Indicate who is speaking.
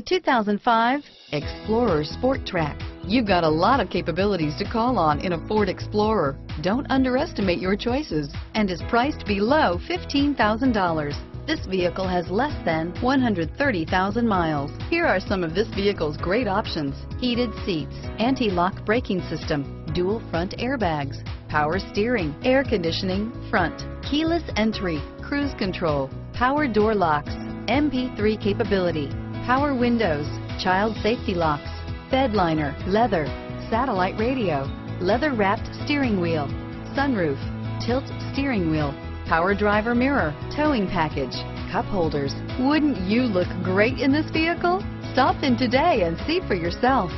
Speaker 1: The 2005 Explorer Sport Trac. You've got a lot of capabilities to call on in a Ford Explorer. Don't underestimate your choices and is priced below $15,000. This vehicle has less than 130,000 miles. Here are some of this vehicle's great options. Heated seats, anti-lock braking system, dual front airbags, power steering, air conditioning, front, keyless entry, cruise control, power door locks, MP3 capability, power windows, child safety locks, bed liner, leather, satellite radio, leather wrapped steering wheel, sunroof, tilt steering wheel, power driver mirror, towing package, cup holders. Wouldn't you look great in this vehicle? Stop in today and see for yourself.